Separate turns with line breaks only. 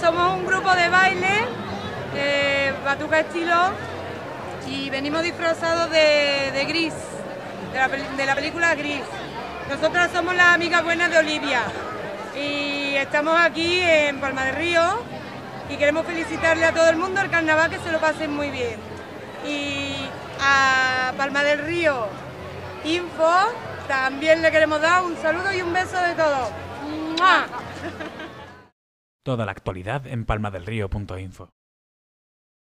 Somos un grupo de baile, eh, Batuca Estilo, y venimos disfrazados de, Gris, de la, peli- de la película Gris. Nosotras somos las amigas buenas de Olivia y estamos aquí en Palma del Río y queremos felicitarle a todo el mundo el carnaval que se lo pasen muy bien. Y a Palma del Río Info también le queremos dar un saludo y un beso de todos. ¡Mua!
Toda la actualidad en palmadelrío.info.